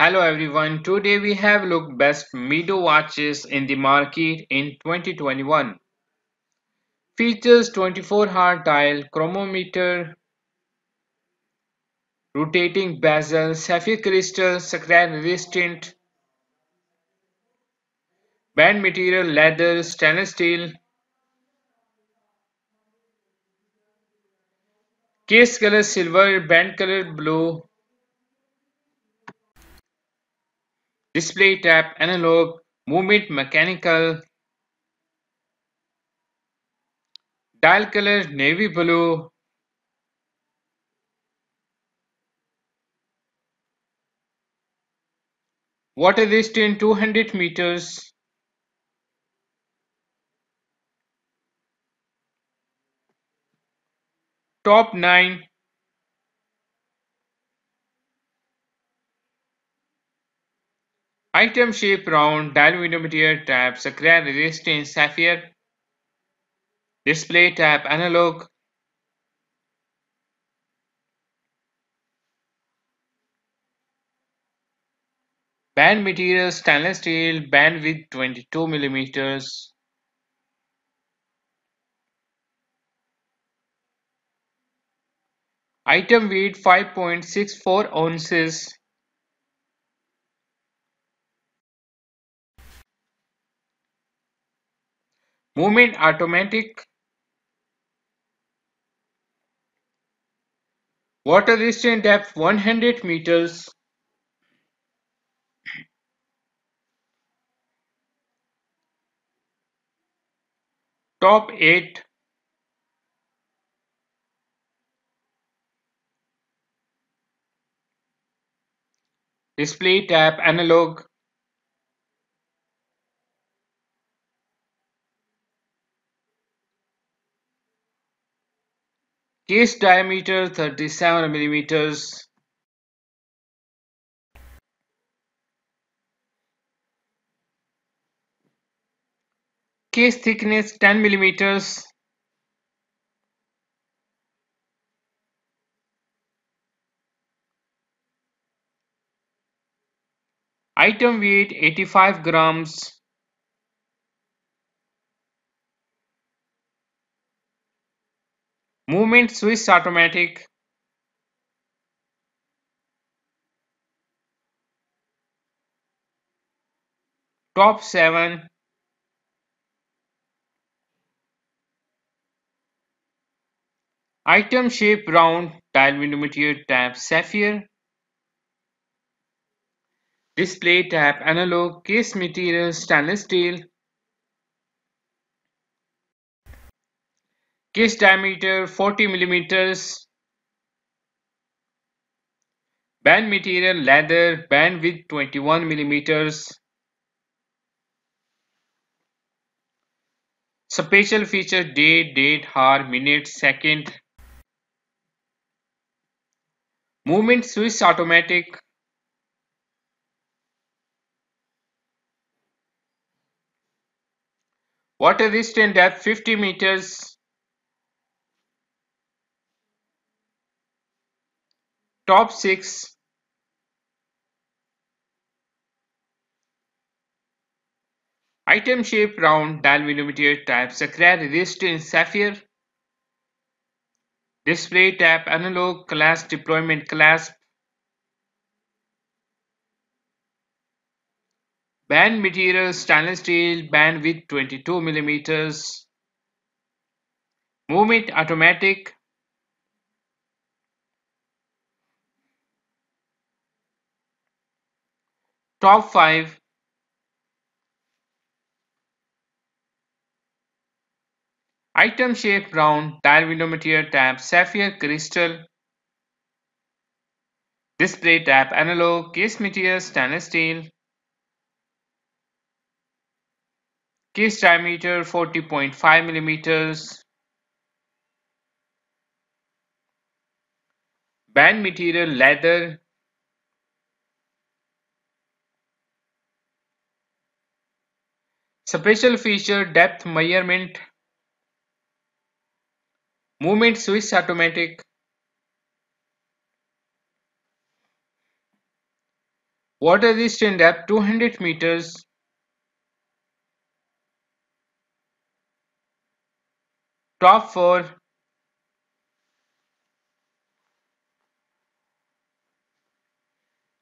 Hello everyone, today we have looked best Mido watches in the market in 2021. Features 24 hour dial, chronometer, rotating bezel, sapphire crystal, scratch resistant, band material leather, stainless steel, case color silver, band color blue, display tap analog, movement mechanical, dial color navy blue, water resistant 200 meters, top 9 Item shape round, dial window material tab, scratch resistant sapphire, display tab analog, band material stainless steel, band width 22 millimeters. Item weight 5.64 ounces. Movement automatic. Water resistant depth 100 meters. Top 8. Display tab analog. Case diameter 37 millimeters. Case thickness 10 millimeters. Item weight 85 grams. Movement Swiss automatic. Top 7. Item shape round, window material tab sapphire. Display tab analog, case material stainless steel. Case diameter 40 millimeters. Band material leather, band width 21 millimeters. Special feature day, date, hour, minute, second. Movement Swiss automatic. Water resistant depth 50 meters. Top 6. Item shape round, material type, scratch resistant sapphire. Display tab analog class deployment clasp. Band material stainless steel, band width 22 millimeters. Movement automatic. Top 5. Item shape window material tab, sapphire crystal. Display tab analog, case material stainless steel. Case diameter 40.5 millimeters. Band material leather. Special feature depth measurement. Movement Swiss automatic. Water resistant depth 200 meters. Top 4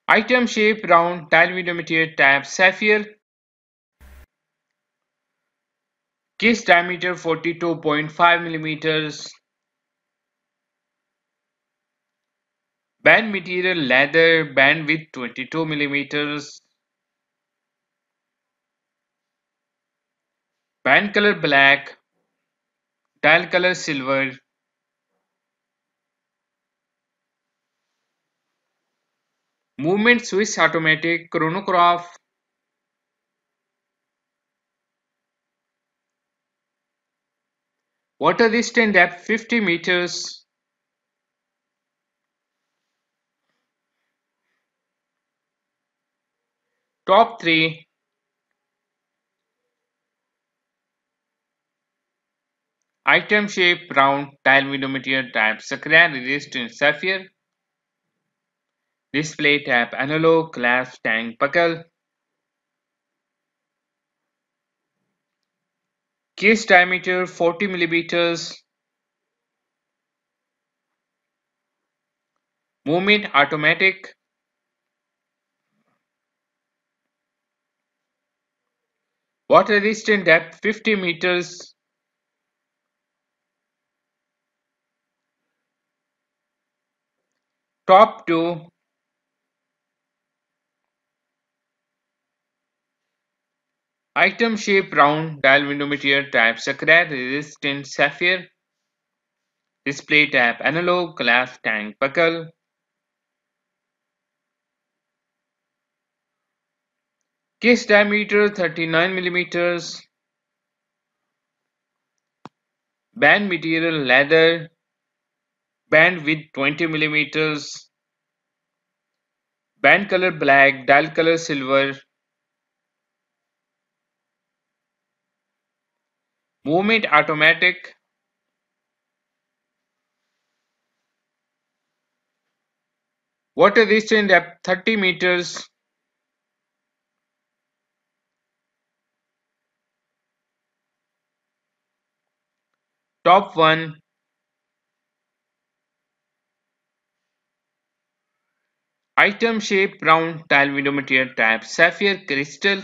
Item shape round Dial diameter type sapphire. Case diameter 42.5 millimeters. Band material leather, band width 22 millimeters. Band color black. Dial color silver. Movement Swiss automatic chronograph. Water resistant depth 50 meters. Top 3 Item shape round tile manometer type Sakran resistant sapphire. Display type analog glass tang buckle Case diameter 40 millimeters. Movement automatic. Water resistant depth 50 meters. Top 2 Item shape round dial window-material type Sakrat resistant sapphire. Display type analog glass tang buckle. Case diameter 39 millimeters. Band material leather. Band width 20 millimeters. Band color black, dial color silver. Movement automatic. Water resistant depth 30 meters. Top 1 Item shape round tile material type sapphire crystal.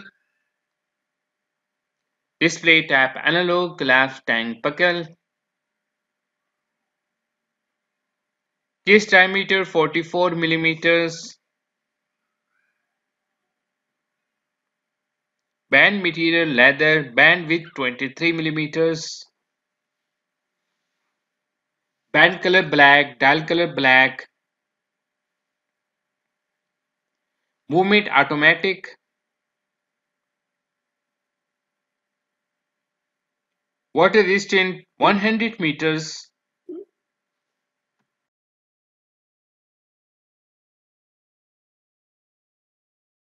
Display type analog glass tang buckle. Case diameter 44 millimeters. Band material leather, band width 23 millimeters. Band color black, dial color black. Movement automatic. Water resistant 100 meters.